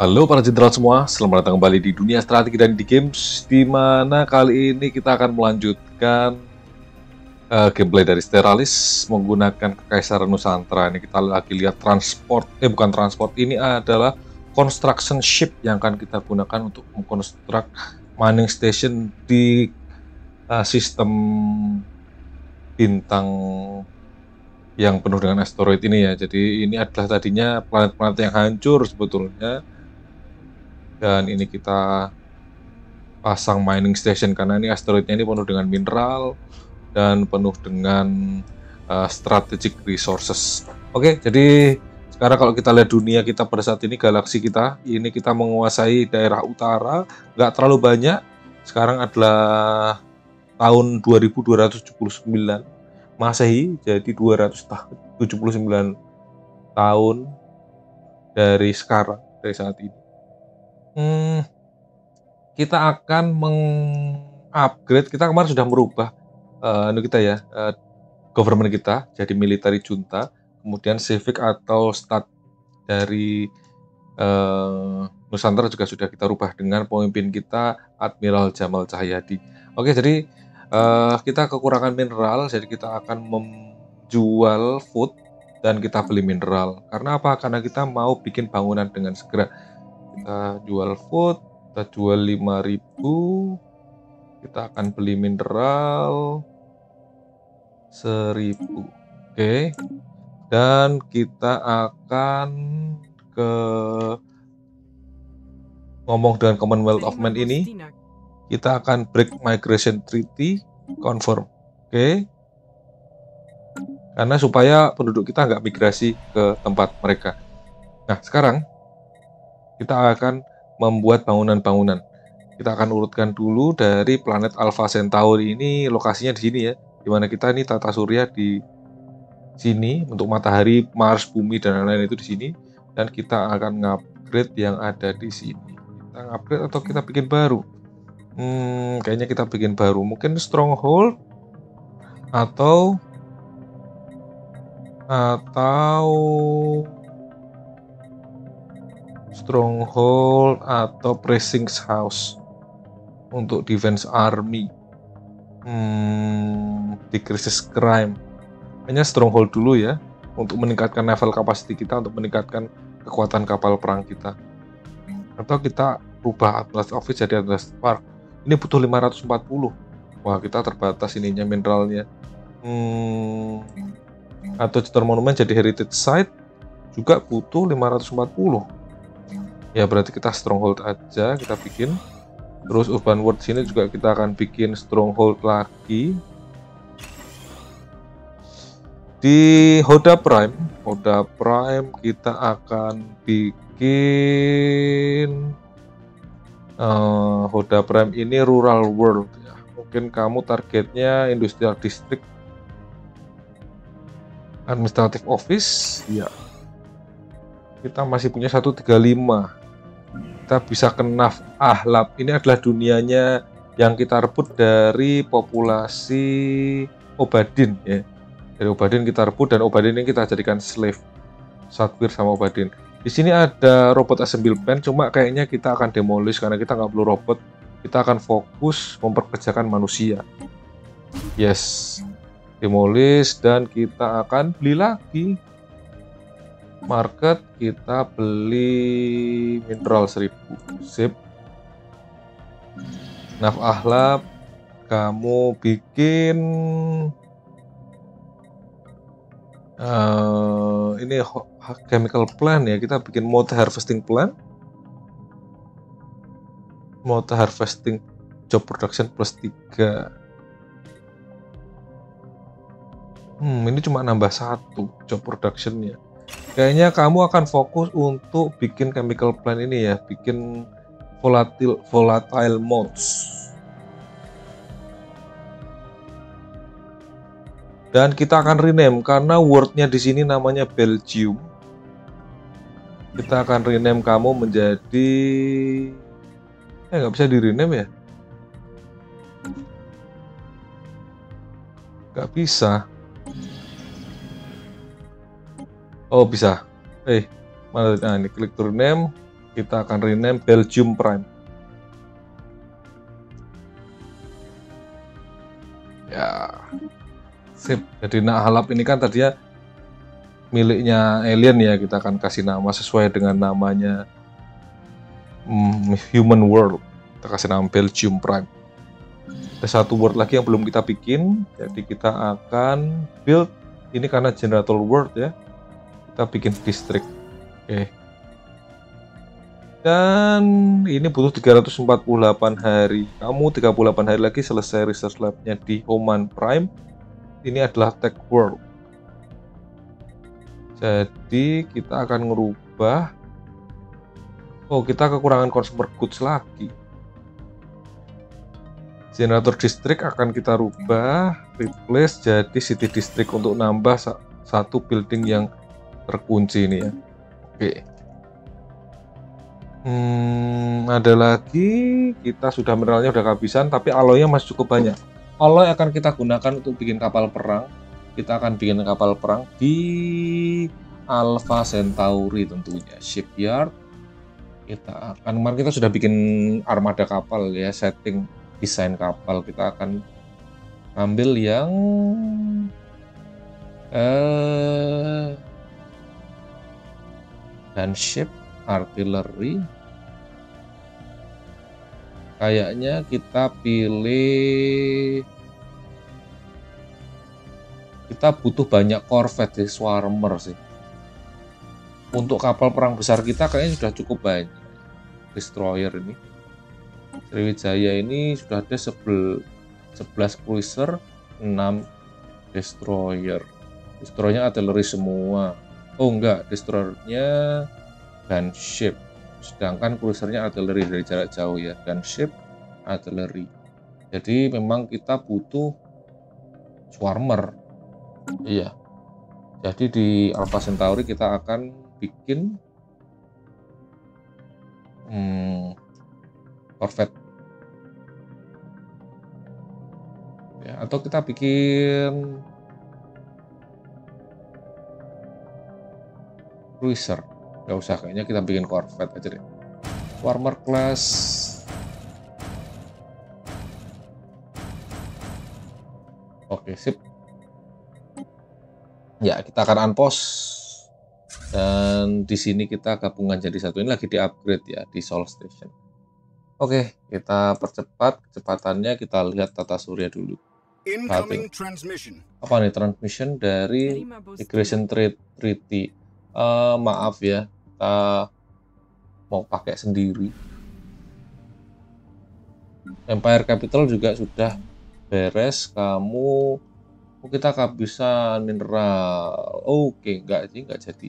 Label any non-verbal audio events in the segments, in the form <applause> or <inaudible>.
Halo para jenderal semua, selamat datang kembali di dunia strategi dan di games di mana kali ini kita akan melanjutkan uh, gameplay dari Steralis menggunakan Kekaisaran Nusantara. Ini kita lagi lihat transport, eh bukan transport, ini adalah construction ship yang akan kita gunakan untuk mengkonstruk mining station di uh, sistem bintang yang penuh dengan asteroid ini ya. Jadi ini adalah tadinya planet-planet yang hancur sebetulnya dan ini kita pasang mining station karena ini asteroidnya ini penuh dengan mineral dan penuh dengan uh, strategic resources. Oke, jadi sekarang kalau kita lihat dunia kita pada saat ini galaksi kita ini kita menguasai daerah utara nggak terlalu banyak. Sekarang adalah tahun 2279 Masehi, jadi 279 tahun dari sekarang dari saat ini hmm, kita akan mengupgrade. Kita kemarin sudah merubah uh, kita ya, uh, government kita jadi military junta, kemudian civic atau stat dari uh, Nusantara juga sudah kita rubah dengan pemimpin kita Admiral Jamal Cahyadi. Oke, jadi uh, kita kekurangan mineral, jadi kita akan menjual food dan kita beli mineral. Karena apa? Karena kita mau bikin bangunan dengan segera kita jual food kita jual 5000 kita akan beli mineral 1000 oke okay. dan kita akan ke ngomong dengan Commonwealth of Man ini kita akan break migration treaty confirm oke okay. karena supaya penduduk kita nggak migrasi ke tempat mereka nah sekarang kita akan membuat bangunan-bangunan. Kita akan urutkan dulu dari planet Alpha Centauri ini lokasinya di sini ya, di mana kita ini tata surya di sini untuk matahari, Mars, bumi dan lain-lain itu di sini dan kita akan ngupgrade yang ada di sini. Kita ngupgrade atau kita bikin baru? Hmm, kayaknya kita bikin baru. Mungkin stronghold atau atau stronghold atau pressing house untuk defense army. Hmm, di krisis crime. Hanya stronghold dulu ya untuk meningkatkan level capacity kita untuk meningkatkan kekuatan kapal perang kita. Atau kita rubah Atlas Office jadi Atlas Park. Ini butuh 540 wah kita terbatas ininya mineralnya. Hmm, atau Cetor Monument jadi heritage site juga butuh 540 ya berarti kita stronghold aja kita bikin. Terus urban world sini juga kita akan bikin stronghold lagi. Di Hoda Prime Hoda Prime kita akan bikin uh, Hoda Prime ini rural world ya. Mungkin kamu targetnya industrial district administrative office. Ya kita masih punya 135 kita bisa ke Naf Ahlab. Ini adalah dunianya yang kita rebut dari populasi Obadin ya. Dari Obadin kita rebut dan Obadin ini kita jadikan slave. Satwir sama Obadin. Di sini ada robot assembly pen, cuma kayaknya kita akan demolish karena kita nggak perlu robot. Kita akan fokus memperkerjakan manusia. Yes, demolish dan kita akan beli lagi market kita beli mineral 1000 sip. Naf ahlab kamu bikin uh, ini chemical plant ya. Kita bikin mode harvesting plant. Mode harvesting job production plus 3 hmm ini cuma nambah satu job productionnya Kayaknya kamu akan fokus untuk bikin chemical plant ini ya, bikin volatile volatile modes. Dan kita akan rename karena wordnya di sini namanya Belgium. Kita akan rename kamu menjadi eh nggak bisa di rename ya? Nggak bisa. Oh bisa. Eh, mana nah, ini klik to rename. kita akan rename Belgium Prime. Ya. Sip. Jadi nak halap ini kan tadinya miliknya alien ya. Kita akan kasih nama sesuai dengan namanya mm, human world. Kita kasih nama Belgium Prime. Ada satu word lagi yang belum kita bikin. Jadi kita akan build. Ini karena generator word ya kita bikin district oke. Dan ini butuh 348 hari. Kamu 38 hari lagi selesai research labnya di Oman Prime. Ini adalah tech world. Jadi kita akan ngerubah. Oh kita kekurangan consumer goods lagi. Generator district akan kita rubah replace jadi city district untuk nambah satu building yang terkunci ini ya. Oke. Hmm, ada lagi. Kita sudah mineralnya sudah kehabisan tapi alloynya masih cukup banyak. Alloy akan kita gunakan untuk bikin kapal perang. Kita akan bikin kapal perang di Alpha Centauri tentunya shipyard. Kita akan kemarin kita sudah bikin armada kapal ya setting desain kapal. Kita akan ambil yang eh gunship artillery. Kayaknya kita pilih kita butuh banyak corvette di swarmer sih. Untuk kapal perang besar kita kayaknya sudah cukup banyak. Destroyer ini. Sriwijaya ini sudah ada 11 cruiser 6 destroyer. Destroyernya artillery semua oh enggak. Destroyernya gunship. Sedangkan cruisernya artillery dari jarak jauh ya. Gunship artillery jadi memang kita butuh swarmer. Iya. Jadi di Alpha Centauri kita akan bikin hmm, corvette. Ya atau kita bikin cruiser. Nggak usah kayaknya kita bikin corvette aja deh. Warmer class. Oke sip. Ya kita akan unpost dan di sini kita gabungan jadi satu. Ini lagi di upgrade ya di Soul Station. Oke kita percepat kecepatannya. Kita lihat tata surya dulu. Incoming transmission. Apa nih transmission dari Migration Treaty? Uh, maaf ya kita mau pakai sendiri. Empire Capital juga sudah beres kamu oh, kita kehabisan mineral. Oke okay. enggak sih enggak jadi.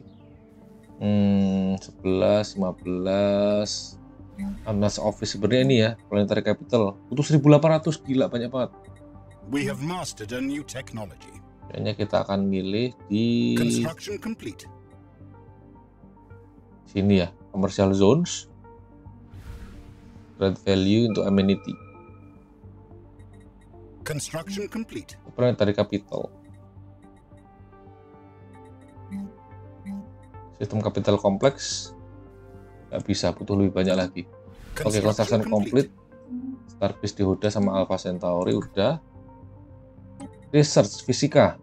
Hmm, 11 15 Amnas Office sebenarnya ini ya Planetary Capital. Butuh 1800 gila banyak banget. We have mastered a new technology. Kayaknya kita akan milih di Construction complete sini ya commercial zones. Red value untuk amenity. Construction complete. Planetary capital. Sistem capital kompleks nggak bisa butuh lebih banyak lagi. Oke okay, construction complete. Starbase di Huda sama Alpha Centauri udah research fisika.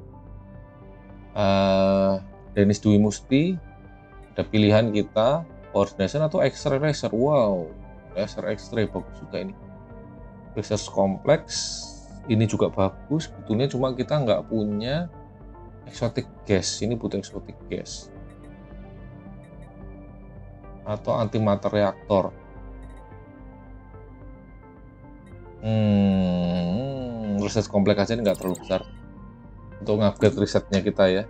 Uh, Dennis Dwi Musti ada pilihan kita coordination atau X-ray wow laser X-ray bagus juga ini. Research kompleks ini juga bagus. Betulnya cuma kita nggak punya exotic gas. Ini butuh exotic gas. Atau antimatter reaktor. Hmm, research kompleks aja nggak terlalu besar untuk ngupgrade risetnya kita ya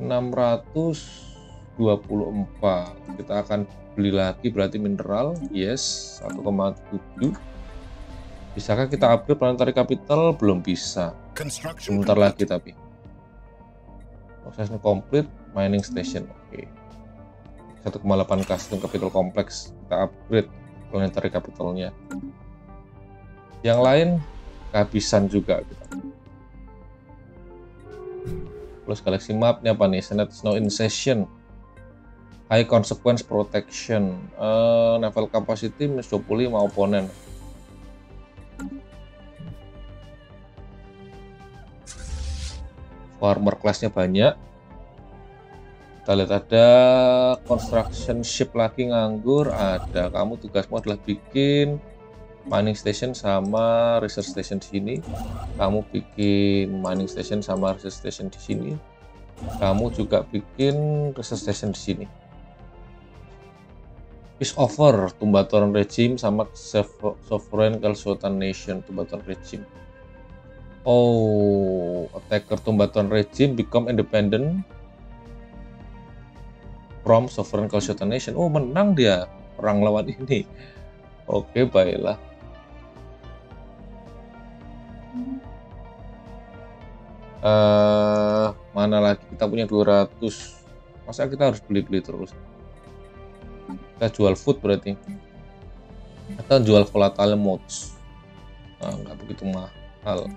624 kita akan beli lagi berarti mineral yes 1,7 bisakah kita upgrade planetary capital? Belum bisa. Sebentar lagi tapi. Prosesnya komplit mining station oke. okay. 1,8 custom capital complex kita upgrade planetary capitalnya. Yang lain kehabisan juga kita plus galaxy mapnya apa nih? Senate Snow in Session. High consequence protection. Uh, naval capacity minus 25 oponen farmer classnya banyak. Kita lihat ada construction ship lagi nganggur. Ada kamu tugasmu adalah bikin mining station sama research station di sini. Kamu bikin mining station sama research station di sini. Kamu juga bikin research station di sini. Peace offer Tumbatoran regime sama sovereign Kelsultan nation Tumbatoran regime. Oh attacker Tumbatoran regime become independent from sovereign Kelsultan nation. Oh menang dia perang lawan ini. <laughs> Oke baiklah uh, mana lagi? Kita punya 200 masa kita harus beli-beli terus? Kita jual food berarti. Atau jual volatile mods nah, nggak begitu mahal.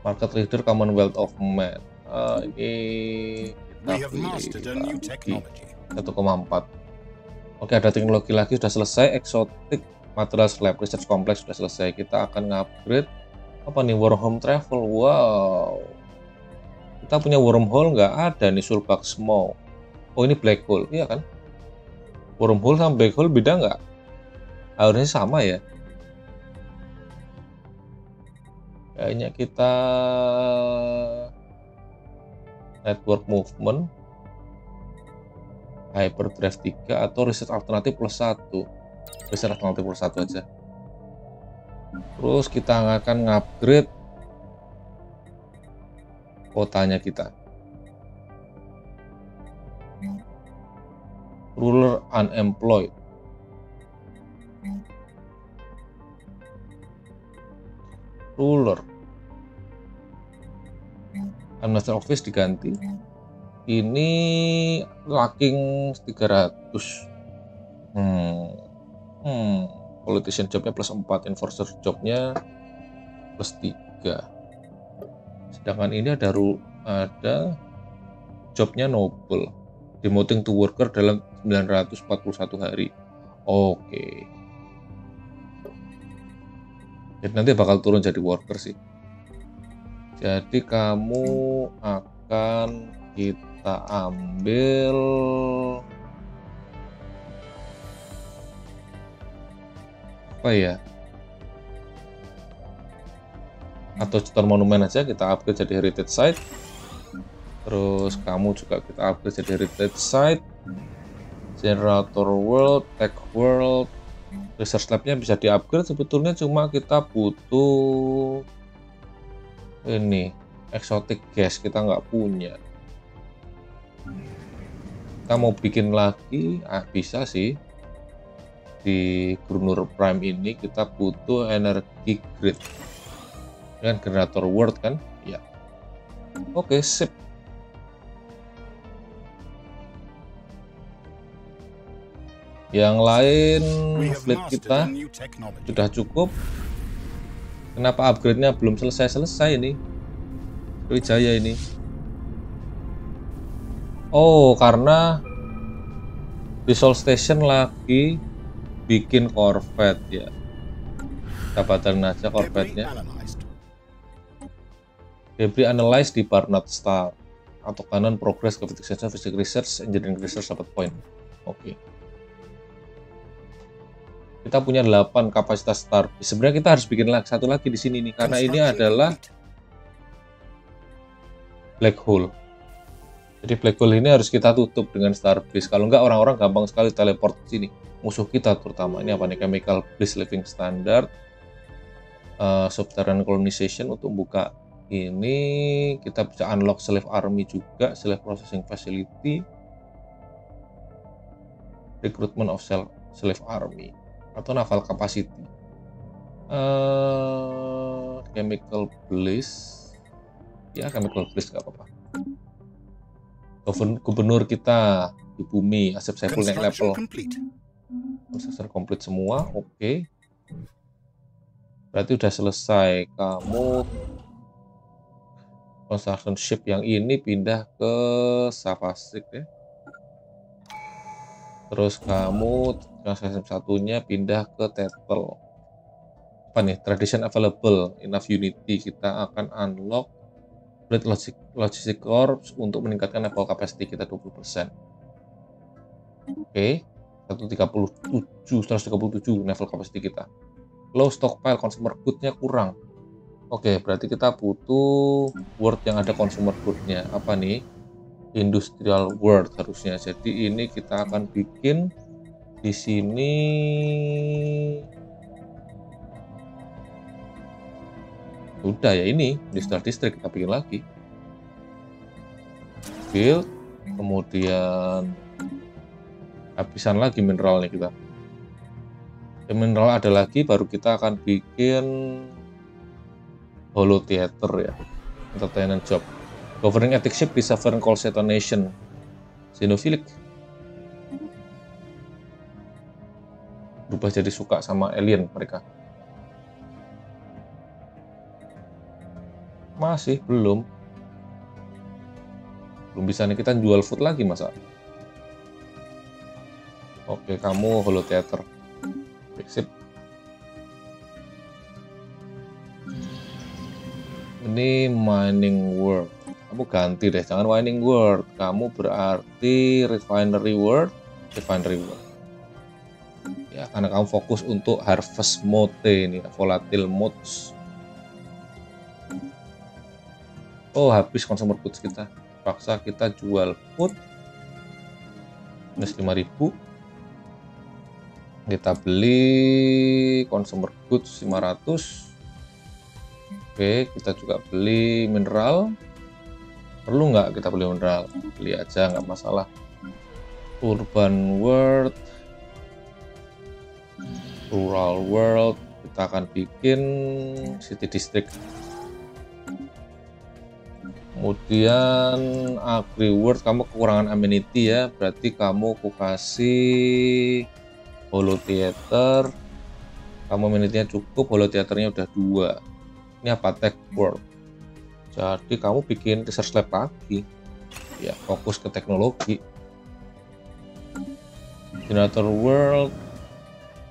Market leader Commonwealth of Man. Uh, ini kita beli 1,4 oke ada teknologi lagi sudah selesai. Exotic material lab research complex sudah selesai. Kita akan upgrade apa nih wormhole travel? Wow. Kita punya wormhole nggak ada nih sulbak small oh ini black hole. Iya kan? Wormhole sama black hole beda nggak? Harusnya sama ya. Kayaknya kita network movement hyperdrive 3 atau research alternatif plus 1 besar 81 aja. Terus kita akan ngupgrade kotanya kita. Ruler unemployed. Ruler. Administrator office diganti. Ini lacking 300 hmm Hmm, politician jobnya plus 4, enforcer jobnya plus 3. Sedangkan ini ada ada jobnya noble. Demoting to worker dalam 941 hari. Oke. Jadi nanti bakal turun jadi worker sih. Jadi kamu akan kita ambil apa ya? Atau cetar monumen aja kita upgrade jadi heritage site. Terus kamu juga kita upgrade jadi heritage site. Generator world tech world. Research labnya bisa di upgrade sebetulnya cuma kita butuh ini exotic gas kita nggak punya. Kita mau bikin lagi ah bisa sih di Grunur Prime ini kita butuh energi grid. Dengan generator world kan? Ya oke okay, sip. Yang lain fleet kita sudah cukup. Kenapa upgrade-nya belum selesai-selesai ini? Wijaya ini. Oh karena di Soul Station lagi bikin Corvette ya. Batalin aja Corvette-nya. Debris analyze di Barnard Star. Atau kanan progress ke physics physics research engineering research dapat poin. Oke. Okay. kita punya 8 kapasitas star. Sebenarnya kita harus bikin satu lagi di sini nih karena ini adalah black hole jadi black hole ini harus kita tutup dengan starbase. Kalau enggak orang-orang gampang sekali teleport ke sini. Musuh kita terutama. Ini apa nih? Chemical bliss living standard uh, subterranean colonization untuk buka ini. Kita bisa unlock slave army juga slave processing facility recruitment of slave army atau naval capacity. Uh, chemical bliss. Ya chemical bliss nggak apa-apa gubernur kita di bumi Asep Saiful naik level Prosesor komplit semua, oke. Okay. Berarti udah selesai. Kamu construction ship yang ini pindah ke Savasik ya terus kamu transaction satunya pindah ke Tettle apa nih tradition available enough unity kita akan unlock Fleet Logistic, Logistic Corps untuk meningkatkan level capacity kita 20%. Oke, okay. 137, 137 level capacity kita. Low stockpile consumer good-nya kurang. Oke, okay, berarti kita butuh word yang ada consumer good-nya. Apa nih? Industrial word harusnya. Jadi ini kita akan bikin di sini udah ya ini industrial district kita bikin lagi. Build kemudian habisan lagi mineralnya kita. Ya, mineral ada lagi baru kita akan bikin holo theater ya. Entertainment job. Governing ethic ship di sovereign call nation. Xenophilic. Berubah jadi suka sama alien mereka Masih belum. Belum bisa nih kita jual food lagi masa. Oke, kamu holo theater. Sip. Ini mining world. Kamu ganti deh, jangan mining world. Kamu berarti refinery world, refinery world. Ya, karena kamu fokus untuk harvest mode ini, volatile modes. Oh habis consumer goods kita. Paksa kita jual food. Minus 5000 kita beli consumer goods 500 oke kita juga beli mineral. Perlu nggak kita beli mineral? Beli aja nggak masalah. Urban world. Rural world. Kita akan bikin city district kemudian agri world kamu kekurangan amenity ya. Berarti kamu ku kasih holo theater. Kamu amenity-nya cukup holo theaternya udah dua. Ini apa? Tech world. Jadi kamu bikin research lab lagi. Ya fokus ke teknologi. Generator world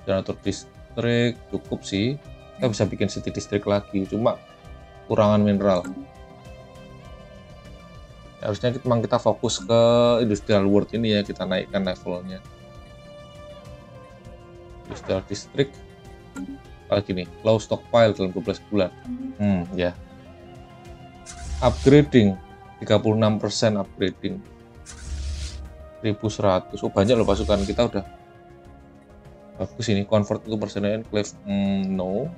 generator district cukup sih. Kita bisa bikin city district lagi cuma kurangan mineral harusnya kita, memang kita fokus ke industrial world ini ya kita naikkan levelnya. Industrial district lagi nih low stockpile dalam 12 bulan. Hmm ya. Upgrading 36% upgrading. 1100 oh banyak loh pasukan kita udah. Bagus ini convert itu persenan cliff hmm, no.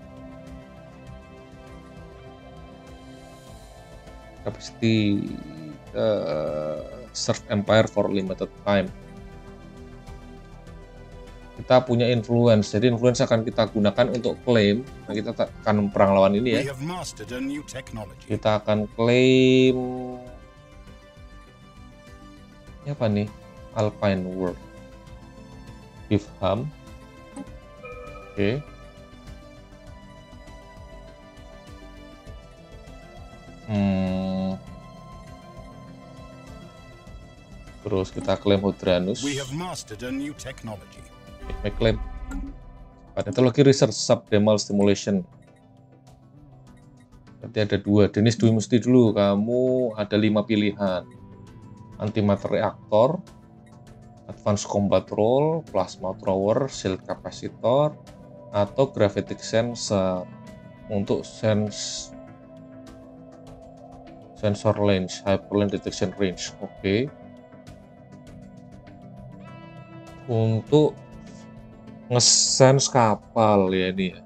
Capacity uh, serve empire for limited time. Kita punya influence, jadi influence akan kita gunakan untuk klaim. Nah, kita akan perang lawan ini ya. Kita akan klaim ini apa nih? Alpine World. Bifham. Oke. Okay. Terus kita klaim Hudranus. We have mastered a new technology. Okay, klaim. Teknologi research subdemal stimulation. Berarti ada dua. Denis Dwi mesti dulu. Kamu ada lima pilihan. Antimatter reaktor, advanced combat role, plasma thrower, shield capacitor, atau gravitic sensor untuk sense sensor range, hyperlink detection range. Oke. Okay. Untuk ngesense kapal ya ini ya.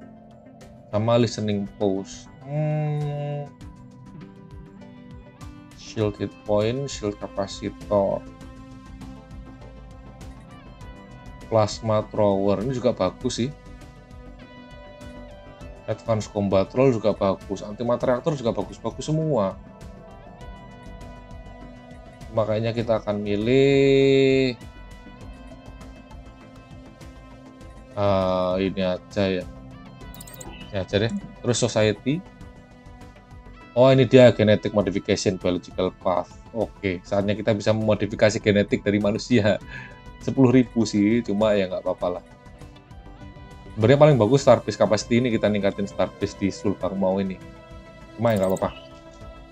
Sama listening post. Hmm. shield hit point shield capacitor. Plasma thrower ini juga bagus sih. Advance combat roll juga bagus anti reaktor juga bagus-bagus semua. Makanya kita akan milih uh, ini aja ya ini aja deh terus society Oh ini dia genetic modification biological path. Oke, saatnya kita bisa memodifikasi genetik dari manusia. <laughs> 10.000 sih, cuma ya nggak apa-apa lah. Sebenarnya paling bagus Starbase capacity ini kita ningkatin Starbase di Sulfur mau ini. Cuma ya nggak apa-apa.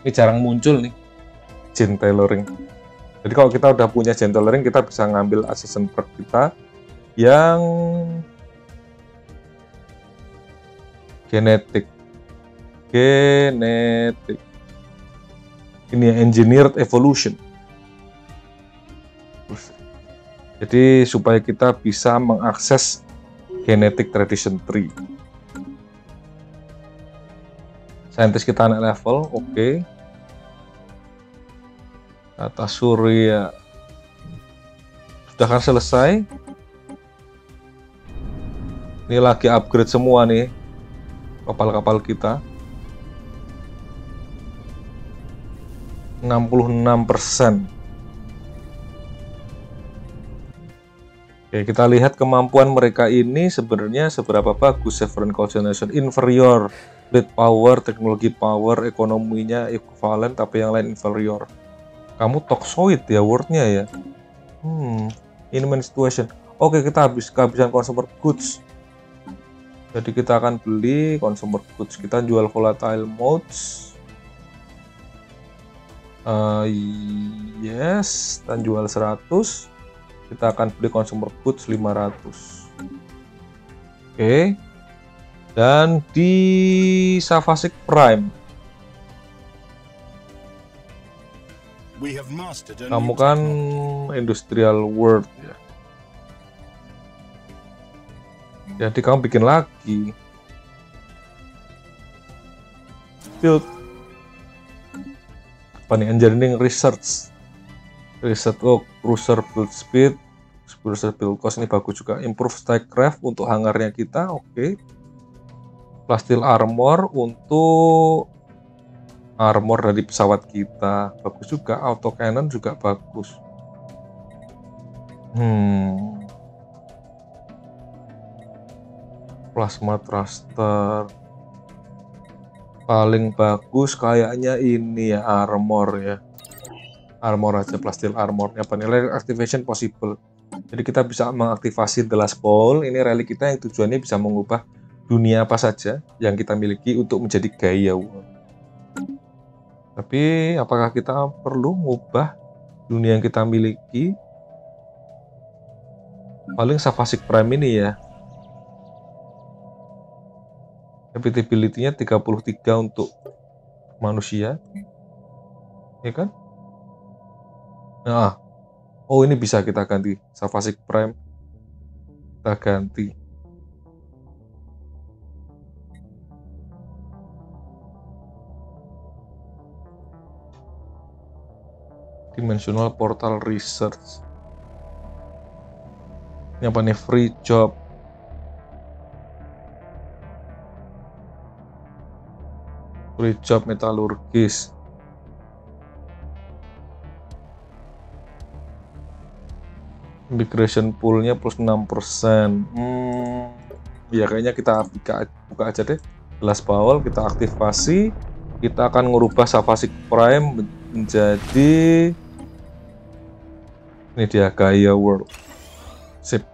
Ini jarang muncul nih, Gen Tailoring. Jadi kalau kita udah punya Gen Tailoring, kita bisa ngambil perk kita yang genetik. Genetik. Ini ya, engineered evolution. Jadi supaya kita bisa mengakses genetic tradition tree. Saintis kita naik level oke. Okay. kata surya. Sudah kan selesai? Ini lagi upgrade semua nih kapal-kapal kita 66%. Oke, kita lihat kemampuan mereka ini sebenarnya seberapa bagus Sovereign Concentration inferior lead power, teknologi power, ekonominya equivalent tapi yang lain inferior. Kamu toxoid ya wordnya ya. Hmm, in situation. Oke, kita habis kehabisan consumer goods. Jadi kita akan beli consumer goods. Kita jual volatile modes. Uh, yes dan jual 100 kita akan beli consumer goods 500 oke. Okay. dan di Savasik Prime. Kamu kan industrial world ya jadi kamu bikin lagi. Field apa nih engineering research. Research oh cruiser build speed. Cruiser build cost ini bagus juga. Improve craft untuk hangarnya kita oke. Okay. plastil armor untuk armor dari pesawat kita. Bagus juga. Auto cannon juga bagus. Hmm plasma thruster. Paling bagus kayaknya ini ya armor ya. Armor aja plastil armornya nilai activation possible. Jadi kita bisa mengaktifasi the last ball. Ini relik kita yang tujuannya bisa mengubah dunia apa saja yang kita miliki untuk menjadi gaya tapi apakah kita perlu mengubah dunia yang kita miliki? Paling Savasik Prime ini ya Repeatability-nya 33 untuk manusia. Ya kan? Nah, oh ini bisa kita ganti. Savasik Prime. Kita ganti. Dimensional Portal Research. Ini apa nih? Free Job free job metalurgis. Immigration poolnya plus 6% hmm, ya kayaknya kita buka, buka aja deh. Gelas Powell kita aktifasi. Kita akan merubah Savasik Prime menjadi ini dia Gaia World. Sip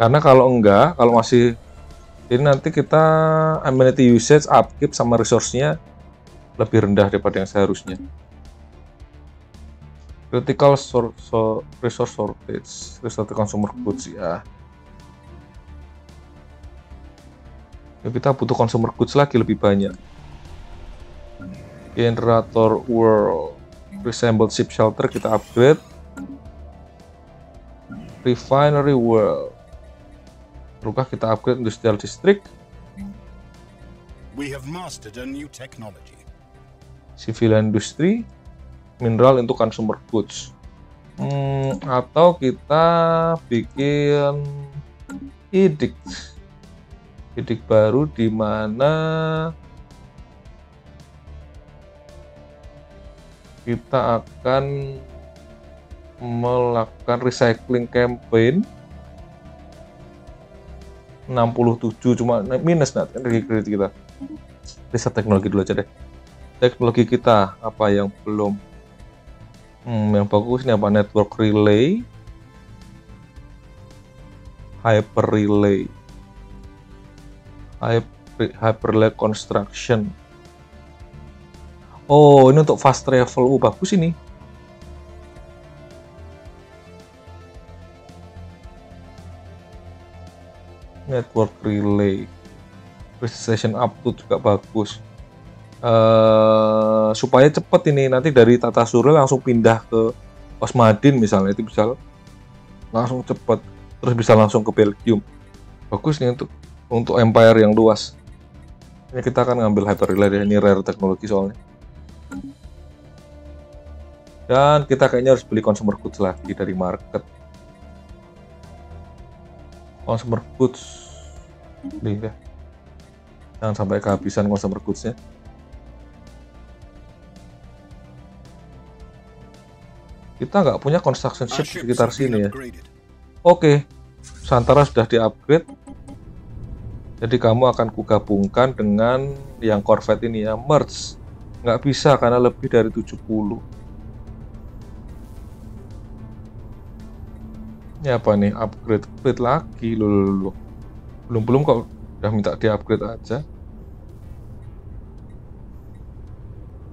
Karena kalau enggak, kalau masih ini nanti kita amenity usage, upkeep sama resource-nya lebih rendah daripada yang seharusnya. Critical sor so resource shortage, resource consumer goods ya. ya. Kita butuh consumer goods lagi lebih banyak. Generator world, resembled ship shelter kita upgrade. Refinery world, Perlukah kita upgrade industrial district? We have mastered a new technology. Civil industry, mineral untuk consumer goods. Hmm, atau kita bikin edict edict baru di mana kita akan melakukan recycling campaign 67 cuma minus nanti energi kredit kita. Riset teknologi dulu aja deh. Teknologi kita apa yang belum hmm, yang bagus ini apa? Network relay hyper relay hyper, hyper relay construction. Oh ini untuk fast travel. Uh, bagus ini network relay precision up to juga bagus. Uh, supaya cepat ini nanti dari Tata Surya langsung pindah ke Osmadin misalnya itu bisa langsung cepat terus bisa langsung ke Belgium. Bagus nih untuk untuk empire yang luas. Ini kita akan ngambil hyper relay ini rare teknologi soalnya. Dan kita kayaknya harus beli consumer goods lagi dari market consumer goods ya. Jangan sampai kehabisan consumer kita nggak punya construction ship di sekitar sini ya. Oke Santara sudah di upgrade jadi kamu akan kugabungkan dengan yang Corvette ini ya. Merge. Nggak bisa karena lebih dari 70 ini apa nih? Upgrade upgrade lagi. Loh. belum belum kok. Udah minta di upgrade aja.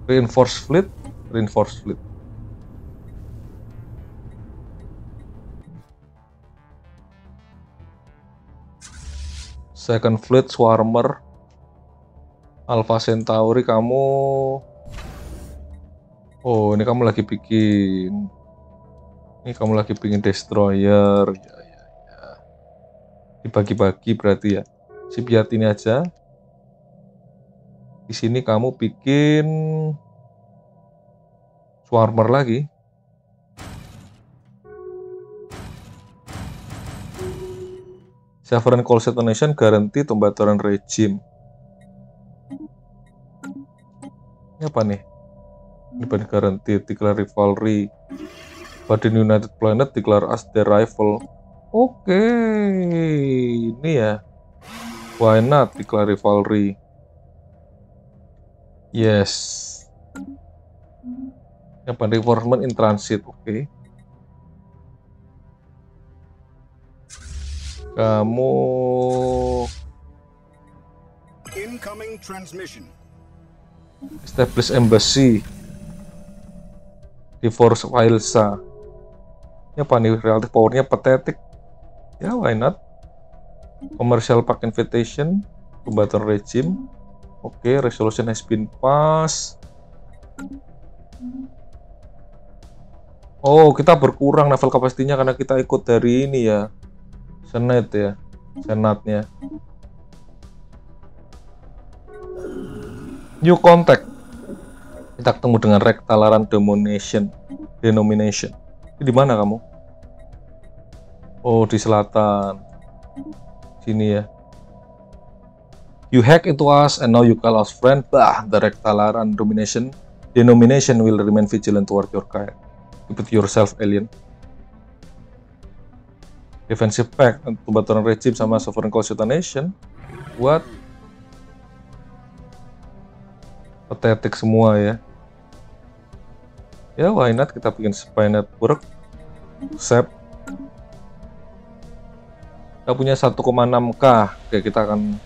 Reinforce fleet reinforce fleet. Second fleet swarmer. Alpha Centauri kamu. Oh ini kamu lagi bikin ini kamu lagi pingin destroyer. Ya ya ya. Dibagi-bagi berarti ya. Si biar ini aja. Di sini kamu bikin swarmer lagi. Sovereign Call Nation garanti pembataran regime ini apa nih? Ini garanti declare rivalry The United Planet declare us their rival. Oke, okay. ini ya. Why not declare rivalry? Yes. Yang pada reinforcement in transit, oke. Okay. Kamu incoming transmission. Establish embassy di Force Wilsa apa nih? Relatif powernya pathetic. Ya why not? Commercial pack invitation button regime. Oke okay, resolution has been passed. Oh kita berkurang level kapasitinya karena kita ikut dari ini ya. Senate ya. Senatnya. New contact. Kita ketemu dengan rectalaran denomination denomination di mana kamu? Oh, di selatan. Sini ya. You hack into us and now you call us friend. Bah, the Rectalaran domination denomination will remain vigilant toward your kind. Keep it yourself, alien. Defensive pack untuk baturan regime sama sovereign nation. What? Pathetic semua ya ya why not? Kita bikin spy network sep kita punya 1,6k oke kita akan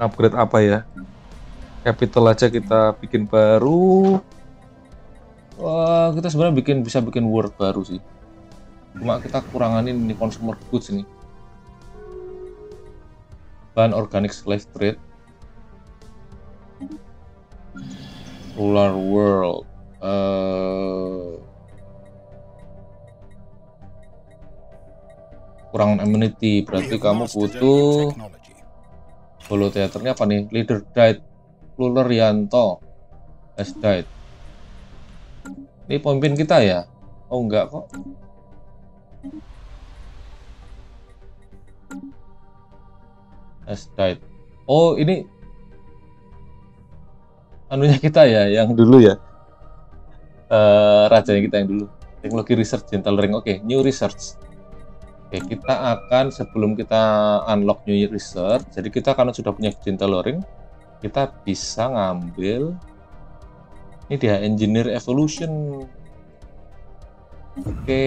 upgrade apa ya? Capital aja kita bikin baru. Wah kita sebenarnya bikin bisa bikin word baru sih. Cuma kita kuranganin ini consumer goods ini. Bahan organic slave trade. Ruler world uh, kurang amenity berarti kamu butuh solo teaternya apa nih? Leader died Luler Yanto has died ini pemimpin kita ya? Oh enggak kok. Has died oh ini anunya kita ya yang dulu ya uh, rajanya kita yang dulu teknologi research gentle ring oke okay, new research oke kita akan sebelum kita unlock new research, jadi kita karena sudah punya gene tailoring, kita bisa ngambil ini dia engineer evolution. Oke.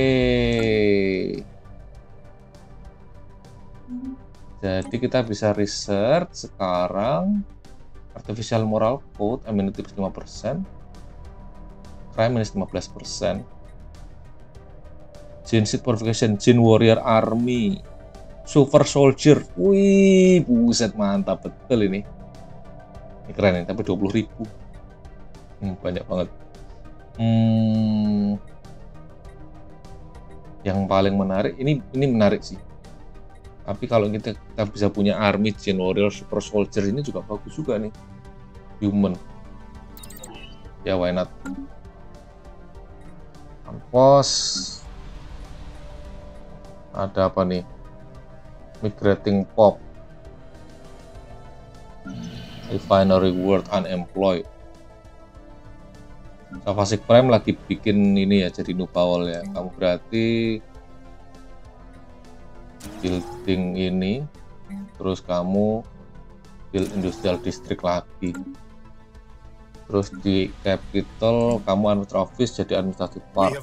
Jadi kita bisa research sekarang artificial moral code amenity 5%, crime minus 15%, Gene Seed Purification, Gene Warrior Army, Super Soldier. Wih, buset mantap betul ini. Ini keren ini, tapi 20 ribu. Hmm, banyak banget. Hmm, yang paling menarik, ini ini menarik sih. Tapi kalau kita, kita bisa punya Army, Gene Warrior, Super Soldier ini juga bagus juga nih. Human. Ya, why not? Pos. Ada apa nih? Migrating pop. Refinery world unemployed. Savasik Prime lagi bikin ini ya jadi Powell ya. Kamu berarti building ini terus kamu build industrial district lagi terus di capital kamu administratif jadi administratif park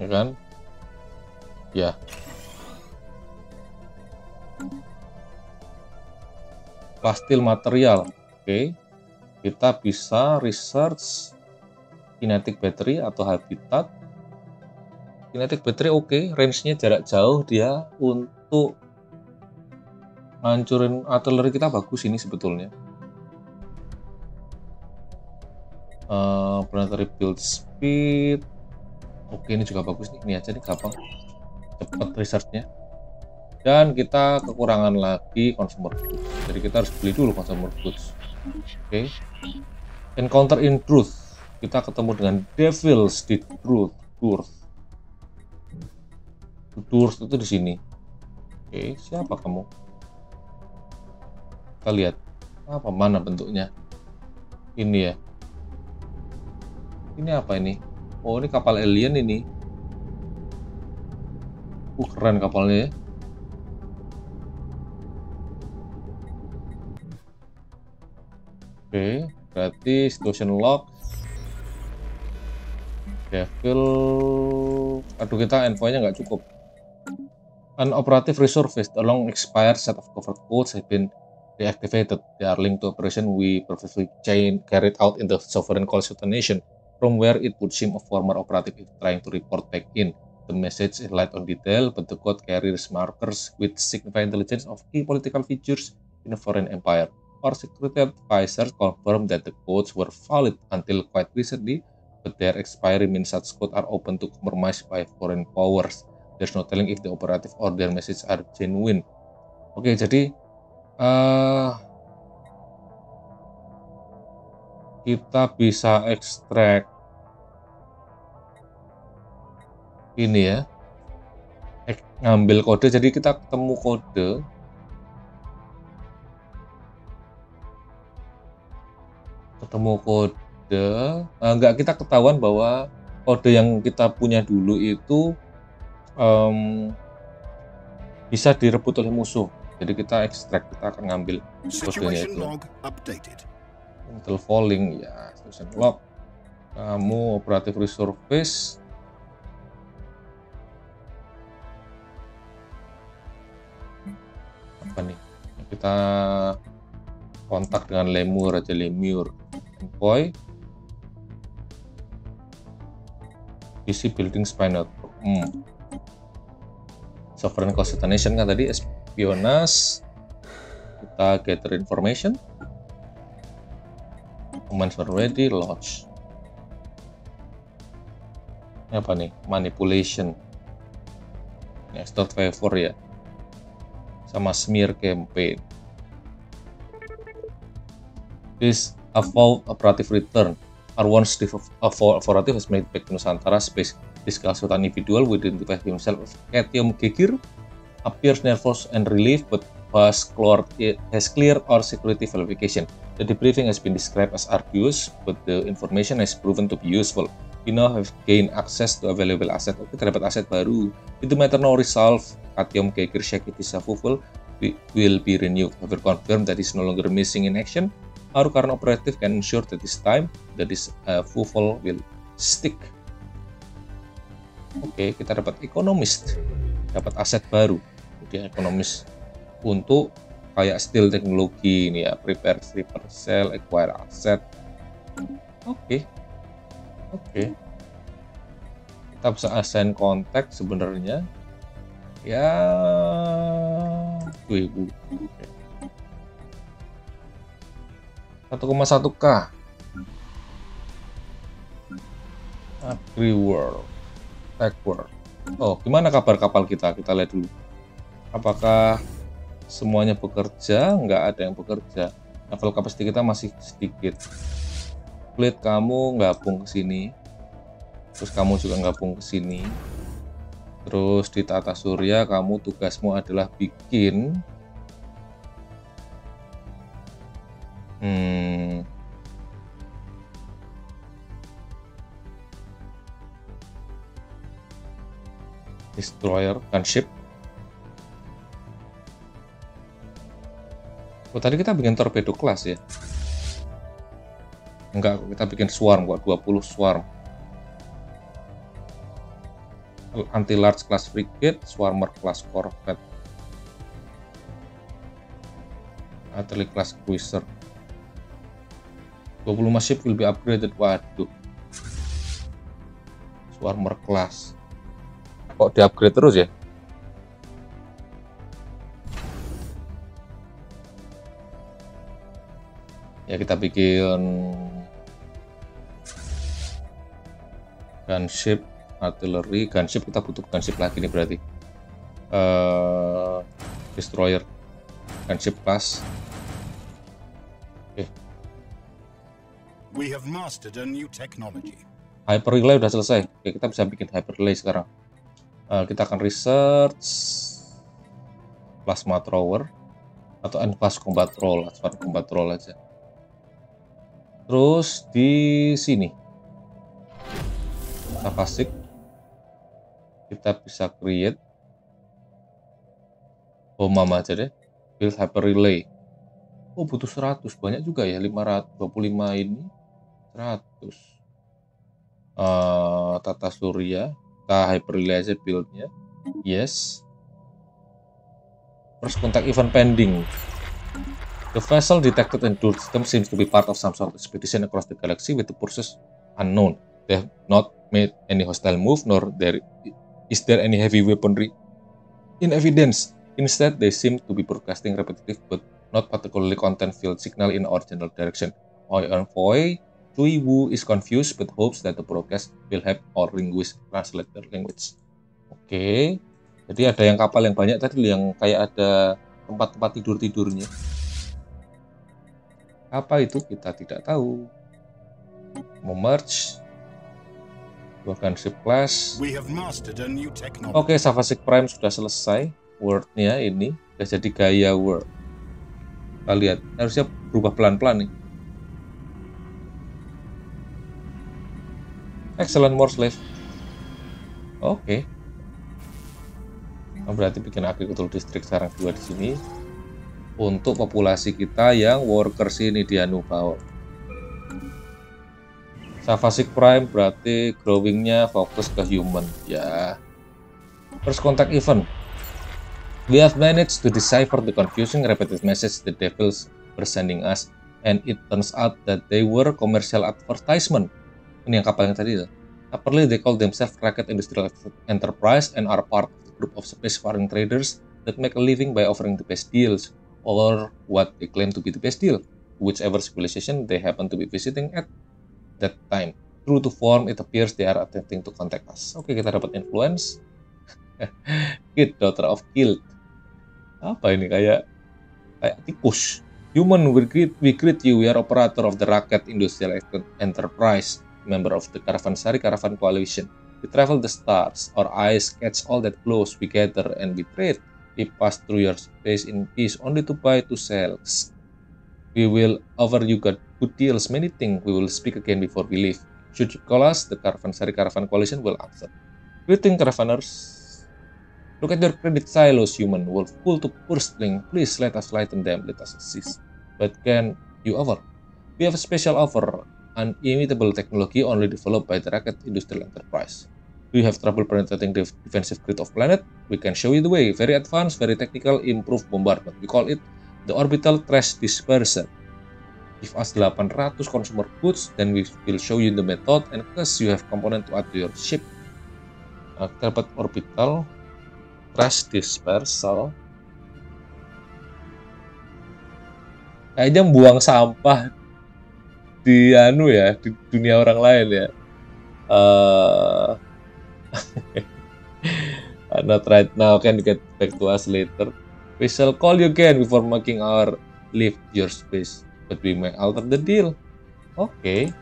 ya kan? Ya. Pastil material. Oke. Kita bisa research kinetic battery atau habitat. Kinetic battery oke. Okay. range-nya jarak jauh dia untuk hancurin artillery kita bagus ini sebetulnya. Uh, planetary build speed. Oke ini juga bagus nih. Ini aja nih gampang. Cepat researchnya. Dan kita kekurangan lagi consumer goods. Jadi kita harus beli dulu consumer goods. Oke. Encounter in truth. Kita ketemu dengan devils di truth. Truth. Truth itu di sini. Oke siapa kamu kita lihat apa mana bentuknya ini ya ini apa ini Oh ini kapal alien ini. Uh keren kapalnya ya. Oke, berarti situation lock. Devil. Aduh kita envoy-nya nggak cukup. An operative resource along expired set of covered codes have been deactivated. They are linked to operation we previously carried out in the sovereign call nation from where it would seem a former operative is trying to report back in. The message is light on detail, but the code carries markers which signify intelligence of key political features in a foreign empire. Our security advisors confirmed that the codes were valid until quite recently, but their expiry means such codes are open to compromise by foreign powers. There's no telling if the operative or their message are genuine. Oke, okay, jadi uh, kita bisa ekstrak ini ya. Ngambil kode. Jadi kita ketemu kode. Ketemu kode. Enggak eh, kita ketahuan bahwa kode yang kita punya dulu itu um, bisa direbut oleh musuh jadi kita ekstrak kita akan ngambil kodenya itu. Intel falling ya station lock kamu operatif resurface. Apa nih? Kita kontak dengan lemur aja lemur. Boy. PC building network hmm. sovereign constellation kan tadi espionage kita gather information. Were ready launch. Ini apa nih? Manipulation. Start favor ya. Sama smear campaign. This avoid operative return. R1 Steve Authority has made back to Nusantara space discuss with an individual who identifies himself Ketium Gekir appears nervous and relieved but has cleared, has cleared our security verification. The debriefing has been described as arduous, but the information has proven to be useful. We now have gained access to available asset. Oke, kita dapat aset baru. Itu matter now resolve. Katium Keikir Shakiti Full will be renewed. However, confirmed that is no longer missing in action. Our current operative can ensure that this time that this uh, full will stick. Oke, okay, kita dapat ekonomis, dapat aset baru. Jadi ekonomis untuk kayak steel teknologi ini ya, prepare stripper cell, acquire asset. Oke, okay. oke. Okay. Kita bisa assign kontak sebenarnya. Ya, 2000. Okay. 1,1k Agri World Tech World Oh gimana kabar kapal kita kita lihat dulu apakah semuanya bekerja? Nggak ada yang bekerja. Level kapasitas kita masih sedikit. Fleet kamu gabung ke sini. Terus kamu juga gabung ke sini. Terus di tata surya kamu tugasmu adalah bikin. Hmm. Destroyer, gunship. Oh, tadi kita bikin torpedo kelas ya. Enggak, kita bikin swarm kok, 20 swarm. Anti large class frigate, swarmer class corvette. Artillery class cruiser. 25 ship will be upgraded. Waduh. Swarmer class. Kok di-upgrade terus ya? Ya kita bikin gunship, artillery, gunship kita butuh gunship lagi nih berarti. Uh, destroyer, gunship class, We have mastered a new technology. Hyper relay udah selesai. Oke, kita bisa bikin hyper relay sekarang. Uh, kita akan research plasma thrower atau advanced combat roll, advanced combat roll aja. Terus di sini. Pasik kita bisa create. Bom aja deh. Build hyper relay oh butuh 100 banyak juga ya. 525 ini. 100 uh, tata surya. Kita hyperrealize buildnya. Yes. First contact event pending the vessel detected and dual system seems to be part of some sort of expedition across the galaxy with the purposes unknown they have not made any hostile move nor there is there any heavy weaponry in evidence instead they seem to be broadcasting repetitive but not particularly content-filled signal in our general direction. Our envoy Cui Wu is confused but hopes that the broadcast will help our linguist translate their language. Oke, okay. jadi ada yang kapal yang banyak tadi yang kayak ada tempat-tempat tidur-tidurnya. Apa itu kita tidak tahu. Memerge bahkan ship class. Oke, okay, Savasik Prime sudah selesai wordnya ini sudah jadi gaya word. Kita lihat harusnya berubah pelan-pelan nih. Excellent more slave. Oke. Okay. Oh, berarti bikin agricultural district sekarang dua di sini untuk populasi kita yang workers ini di Anubao. Savasik Prime berarti growingnya fokus ke human ya. First contact event. We have managed to decipher the confusing repetitive message the devils were sending us and it turns out that they were commercial advertisement ini yang kapal yang tadi itu. Apparently they call themselves Racket Industrial Enterprise and are part of the group of spacefaring traders that make a living by offering the best deals or what they claim to be the best deal, whichever civilization they happen to be visiting at that time. True to form, it appears they are attempting to contact us. Oke, okay, kita dapat influence. <laughs> Kid, daughter of guild. Apa ini kayak kayak tikus. Human, we greet, we greet you. We are operator of the Racket Industrial Enterprise member of the Caravansari Caravan Coalition. We travel the stars, our eyes catch all that glows, we gather and we trade. We pass through your space in peace only to buy to sell. We will offer you good deals, many things we will speak again before we leave. Should you call us, the Caravan-Sari Caravan Coalition will answer. Greeting Caravaners. Look at your credit silos, human. We're full to bursting. Please let us lighten them. Let us assist. But can you offer? We have a special offer. An immutable technology only developed by the Rocket Industrial Enterprise. You have trouble penetrating the defensive grid of planet? We can show you the way. Very advanced, very technical, improved bombardment. We call it the orbital trash dispersion. Give us 800 consumer goods, then we will show you the method and plus you have component to add to your ship. Dapat orbital trash dispersal kayaknya buang sampah di anu ya di dunia orang lain ya uh, not right now can get back to us later we shall call you again before making our leave your space but we may alter the deal oke okay.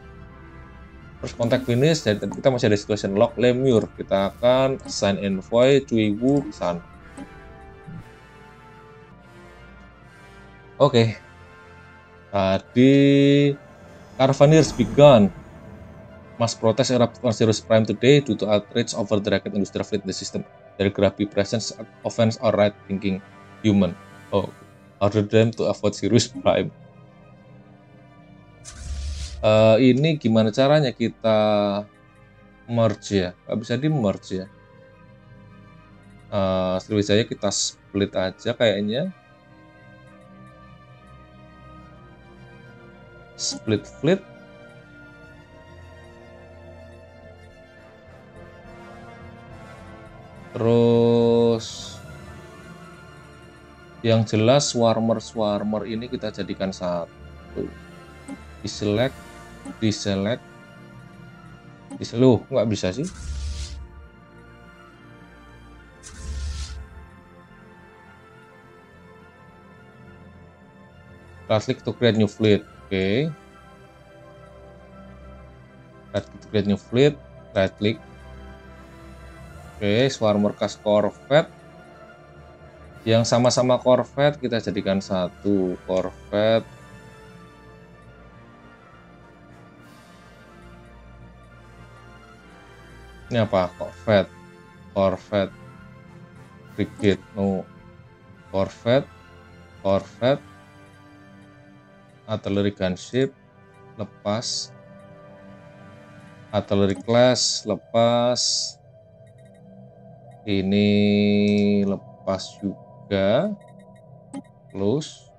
Terus kontak finish dan kita masih ada situation log lemur. Kita akan assign envoy Cui Wu. Oke. Okay. Tadi Caravaneers begun must protest erupt on Prime today due to outrage over the racket industrial fleet the system. Their grabby presence offense our right thinking human. Oh, order them to avoid Sirius Prime. Uh, ini gimana caranya kita merge ya? Nggak bisa di merge ya? Uh, Sriwijaya kita split aja kayaknya. Split fleet terus yang jelas swarmer swarmer ini kita jadikan satu. Di select di select di seluruh nggak bisa sih? Right click to create new fleet oke. Okay. right to create new fleet right click oke swarmer cast corvette. Yang sama-sama corvette kita jadikan satu corvette. Ini apa? Corvette. Corvette. Frigate no. Corvette. Corvette. Artillery gunship lepas. Artillery class lepas ini lepas juga close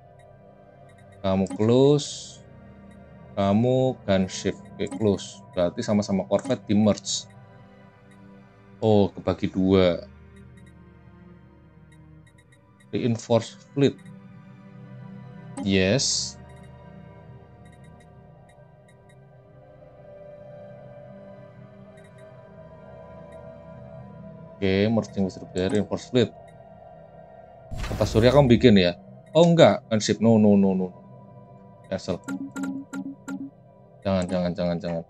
kamu close kamu gunship oke close berarti sama-sama Corvette di merge Oh, kebagi dua. Reinforce fleet. Yes. Oke, merging with reinforce fleet. Kata Surya kamu bikin ya? Oh enggak, ship. No, no, no, no. Cancel. Jangan, jangan, jangan, jangan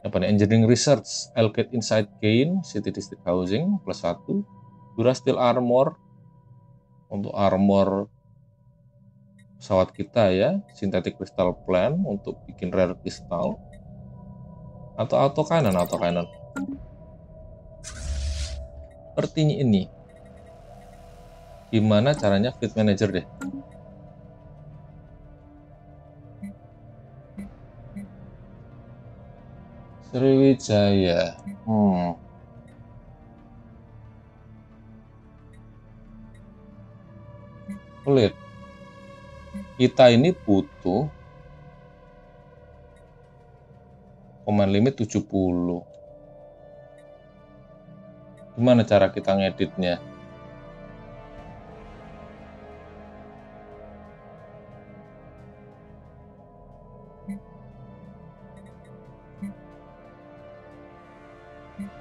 apa nih engineering research allocate inside gain city district housing plus satu Dura steel armor untuk armor pesawat kita ya synthetic crystal plan untuk bikin rare crystal atau auto kanan auto kanan sepertinya ini gimana caranya fit manager deh Sriwijaya. Hmm. Kulit. Kita ini butuh command limit 70. Gimana cara kita ngeditnya?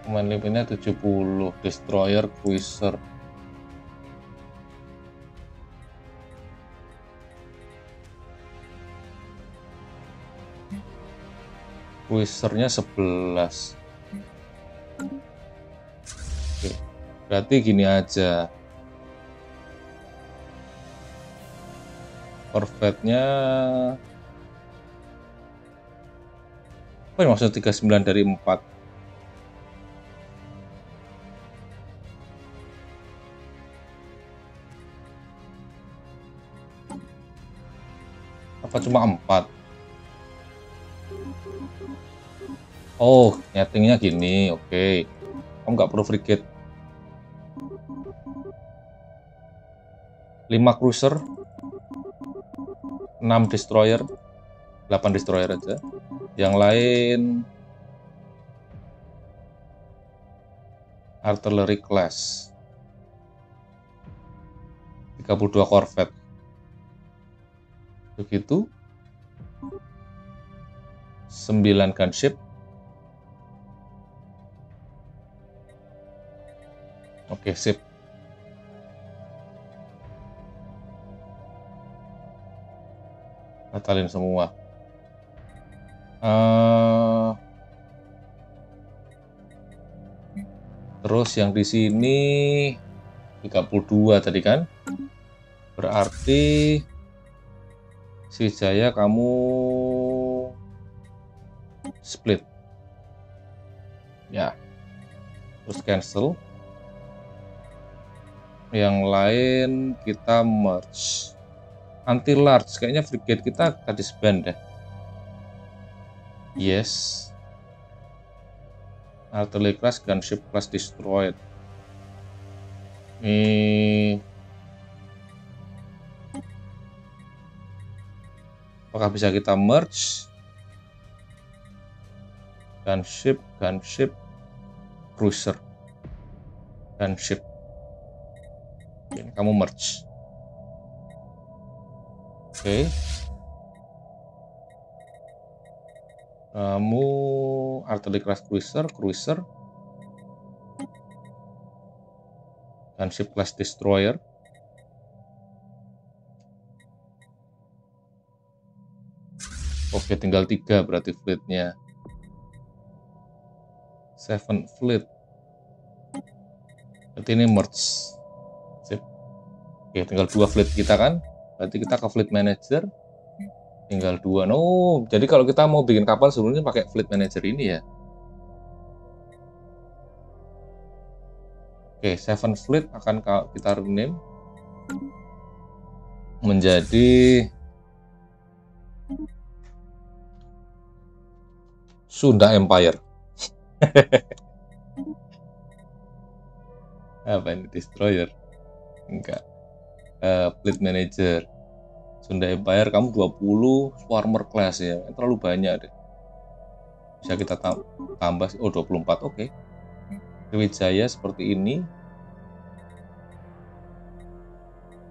command limitnya 70 destroyer cruiser cruisernya 11 berarti gini aja Corvette-nya Apa yang maksudnya 39 dari 4? Apa cuma 4? Oh, nyetingnya gini. Oke. Okay. Kamu nggak perlu frigate. 5 cruiser, 6 destroyer, 8 destroyer aja. Yang lain artillery class. 32 corvette. Begitu. 9 gunship. Oke, sip. Batalin semua. Uh, terus yang di sini 32 tadi kan? Berarti si Jaya kamu split. Ya. Terus cancel. Yang lain kita merge anti large kayaknya frigate kita akan disband deh. Yes. Artillery class gunship class destroyed. Ini apakah bisa kita merge? Gunship gunship cruiser. Gunship. Ini kamu merge Oke. Kamu artillery class cruiser, cruiser. Gunship class destroyer. Oke, tinggal tiga berarti fleetnya. Seven fleet. Berarti ini merge. Sip. Oke, tinggal dua fleet kita kan. Berarti kita ke fleet manager tinggal dua. No, jadi kalau kita mau bikin kapal sebelumnya pakai fleet manager ini ya. Oke, seven fleet akan kita rename menjadi Sunda Empire. <laughs> Apa ini destroyer? Enggak uh, fleet manager. Sunda Empire kamu 20 Swarmer class ya. Terlalu banyak deh. Bisa kita tambah oh 24 oke. Okay. Sriwijaya seperti ini.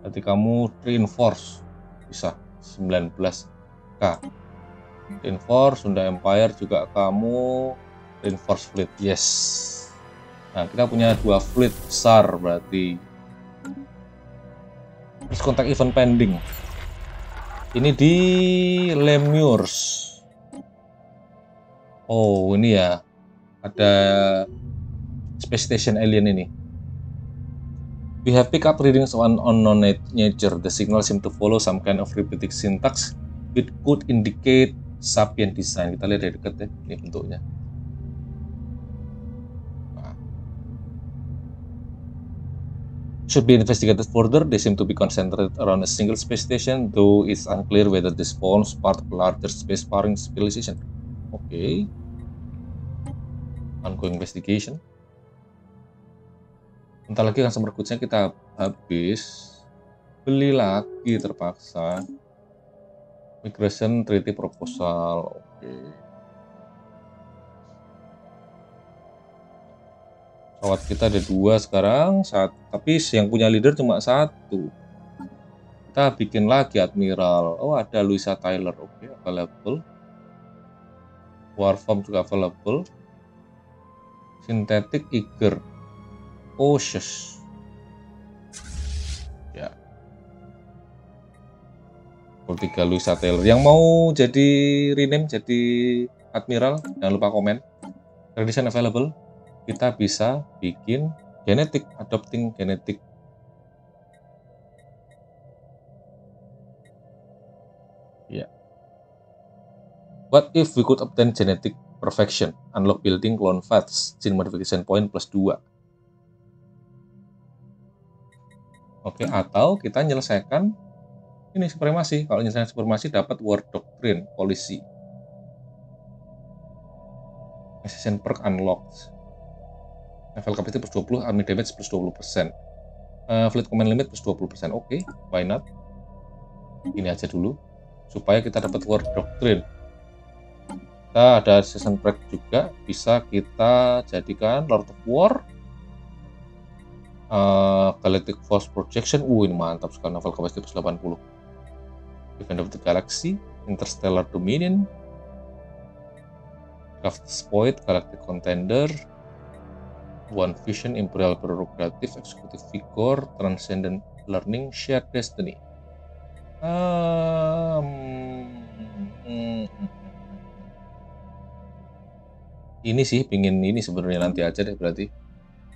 Nanti kamu reinforce. Bisa 19k reinforce Sunda Empire juga kamu reinforce fleet. Yes. Nah kita punya dua fleet besar berarti Terus kontak event pending. Ini di Lemurs. Oh, ini ya. Ada space station alien ini. We have pick up readings on unknown nature. The signal seem to follow some kind of repeating syntax. It could indicate sapient design. Kita lihat dari dekat ya, ini bentuknya. Should be investigated further. They seem to be concentrated around a single space station, though it's unclear whether this forms part of a larger space-faring civilization. Okay. Ongoing investigation. Entah lagi sumber goods kita habis. Beli lagi terpaksa. Migration Treaty Proposal. Oke. Okay. Pesawat kita ada dua sekarang saat tapi yang punya leader cuma satu. Kita bikin lagi admiral. Oh ada Luisa Tyler. Oke okay, available. Warform juga available. Synthetic Eager. Oh shush. Ya. Tiga Luisa Taylor yang mau jadi rename jadi admiral jangan lupa komen. Revision available kita bisa bikin genetik, adopting genetik. Ya. What if we could obtain genetic Perfection, Unlock Building Clone Fats, Gene Modification Point plus 2. Oke, atau kita menyelesaikan ini supremasi. Kalau menyelesaikan supremasi dapat War Doctrine, polisi. Assassin Perk Unlocked. Level capacity plus 20, army damage plus 20%. Uh, fleet command limit plus 20%. Oke, okay, why not? Ini aja dulu. Supaya kita dapat War Doctrine kita ada season break juga bisa kita jadikan Lord of War uh, Galactic Force Projection uh ini mantap sekali novel kapasitas 80 Event of the Galaxy Interstellar Dominion Craft Spoit Galactic Contender One Vision Imperial Prerogative Executive Vigor Transcendent Learning Shared Destiny. Um, mm, ini sih pingin ini sebenarnya nanti aja deh berarti.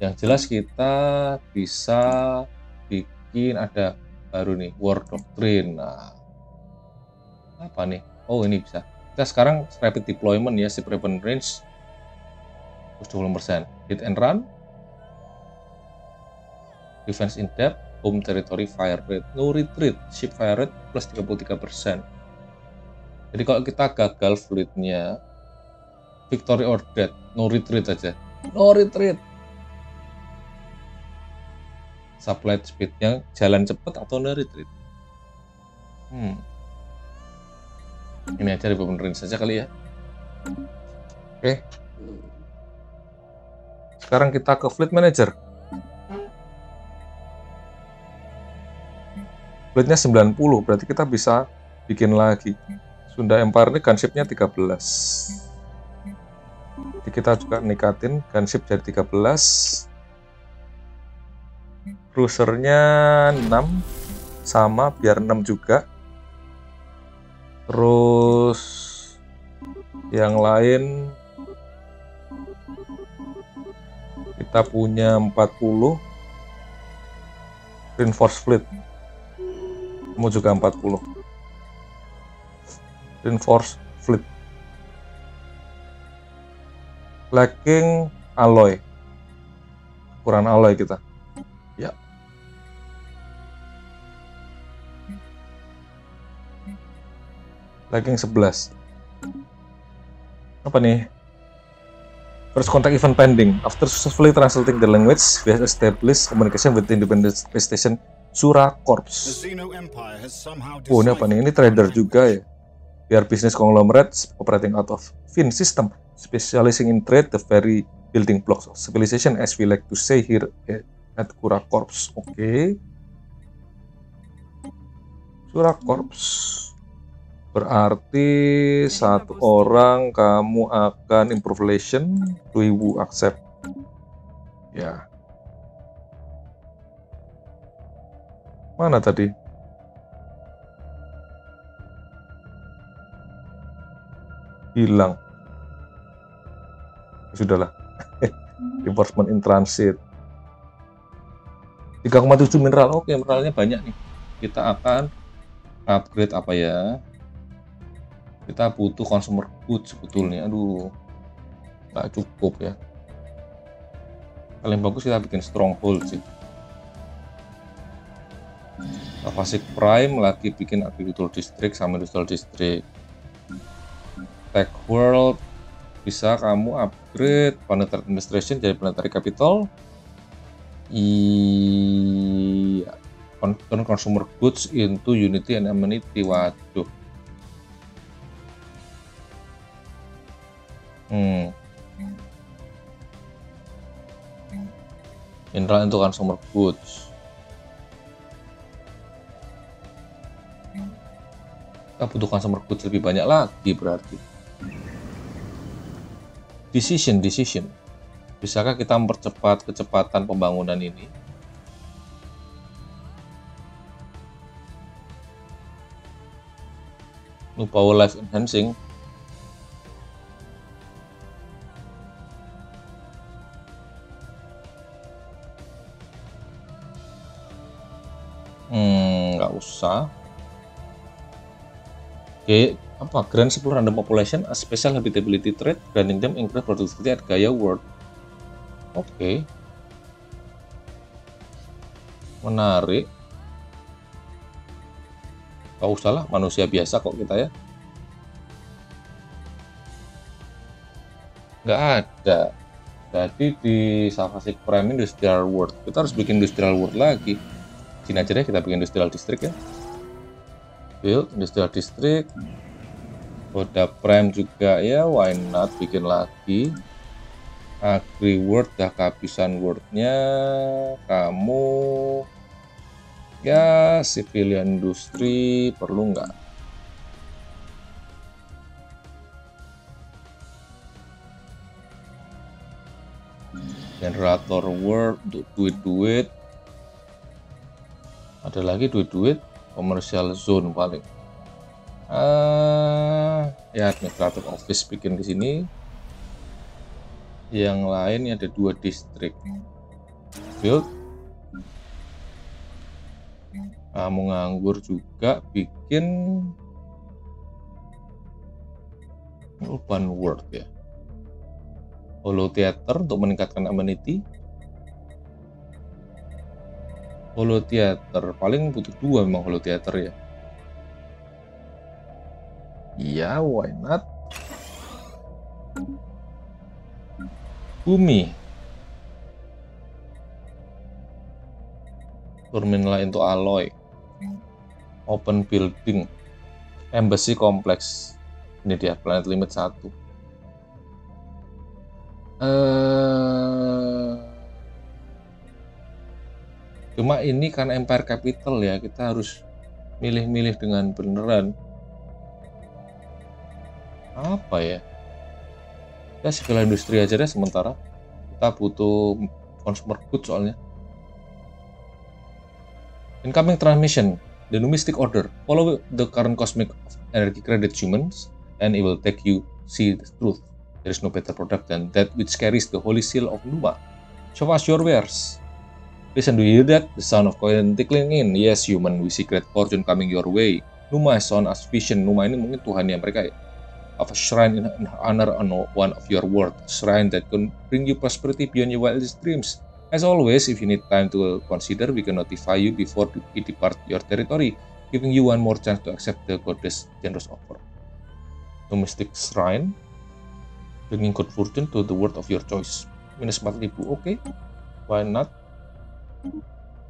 Yang jelas kita bisa bikin ada baru nih war doctrine nah apa nih? Oh ini bisa. Kita sekarang rapid deployment ya si range plus 20% hit and run. Defense in depth. Home territory fire rate. No retreat. Ship fire rate plus 33% jadi kalau kita gagal fleetnya victory or death no retreat aja. No retreat. Supply speednya jalan cepat atau no retreat? Hmm. ini aja dibenerin saja kali ya. Oke. okay. Sekarang kita ke fleet manager. Fleetnya 90 berarti kita bisa bikin lagi. Sunda Empire ini gunshipnya 13 jadi kita juga nikatin gunship jadi 13 cruisernya 6 sama biar 6 juga. Terus yang lain kita punya 40 reinforce fleet. Kamu juga 40 reinforce fleet. Lacking alloy. Kurang alloy kita. Ya. Lacking 11 apa nih First contact event pending. After successfully translating the language, we have established communication with the independent space station Sura Corps. Oh, ini apa nih? Ini trader juga ya. Biar bisnis conglomerate operating out of Fin system specializing in trade the very building blocks of civilization as we like to say here at Kura Corps. Oke. Okay. Kura Corps berarti satu orang kamu akan improvement 2000 accept. Ya. Mana tadi? Hilang. Sudahlah. <laughs> Reinforcement in transit. 3,7 mineral. Oke mineralnya banyak nih. Kita akan upgrade apa ya kita butuh consumer goods sebetulnya. Aduh nggak cukup ya. Paling bagus kita bikin stronghold sih. Pasik Prime lagi bikin agricultural district sama industrial district. Tech World bisa kamu upgrade planetary administration jadi planetary capital? Turn consumer goods into unity and amenity. Waduh mineral untuk consumer goods. Kita butuh consumer goods lebih banyak lagi berarti. Decision decision. Bisakah kita mempercepat kecepatan pembangunan ini? New power life enhancing oke apa grant 10 random population a special habitability trait granting them increase productivity at Gaia World. Oke. Okay. menarik. Gak usah lah manusia biasa kok kita ya. Nggak ada. Jadi di Savasik Prime Industrial World kita harus bikin Industrial World lagi. Sini aja deh kita bikin Industrial District ya build Industrial District Boda Prime juga ya why not bikin lagi? Agri World dah kehabisan wordnya kamu ya civilian industri perlu nggak? Generator world untuk duit-duit. Ada lagi duit-duit commercial zone paling. Uh, ya administrative office bikin di sini. Yang lain ada dua distrik. Build. Kamu nganggur juga bikin urban world ya. Holo theater untuk meningkatkan amenity holo theater paling butuh dua memang holo theater ya Iya, why not? Bumi. Terminal untuk alloy. Open building. Embassy complex. Ini dia planet limit 1. Uh, cuma ini kan Empire Capital ya, kita harus milih-milih dengan beneran. Apa ya? Ya segala industri aja deh sementara. Kita butuh consumer good soalnya. Incoming transmission the new mystic order. Follow the current cosmic energy credit humans and it will take you see the truth. There is no better product than that which carries the holy seal of Numa. Show us your wares Listen, do you hear that? The sound of coin tickling in. Yes, human, we see great fortune coming your way. Numa is on us vision. Numa ini mungkin Tuhan yang mereka ya of a shrine in honor on one of your world, shrine that can bring you prosperity beyond your wildest dreams. As always, if you need time to consider, we can notify you before it depart your territory, giving you one more chance to accept the goddess generous offer. Domestic shrine, bringing good fortune to the world of your choice. Minus 4000, oke? Okay. Why not?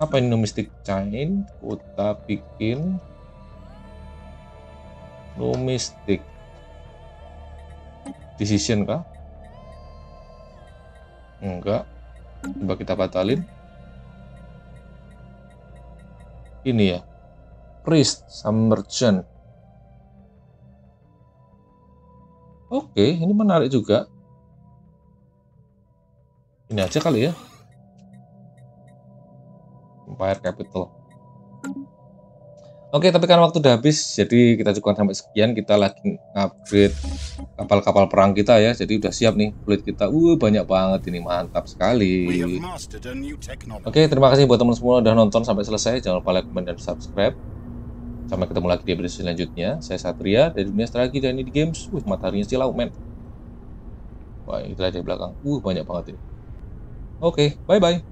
Apa ini domestic chain? Kita bikin domestic decision kah? Enggak. Coba kita batalin. Ini ya. Priest Merchant. Oke, ini menarik juga. Ini aja kali ya. Empire Capital. Oke, tapi kan waktu udah habis, jadi kita cukupkan sampai sekian. Kita lagi upgrade kapal-kapal perang kita ya. Jadi udah siap nih fleet kita. Uh, banyak banget ini, mantap sekali. Oke, terima kasih buat teman semua udah nonton sampai selesai. Jangan lupa like, comment, dan subscribe. Sampai ketemu lagi di episode selanjutnya. Saya Satria dari dunia strategi dan ini di games. Wih, mataharinya silau, men. Wah, itu aja di belakang. Uh, banyak banget ini. Oke, bye-bye.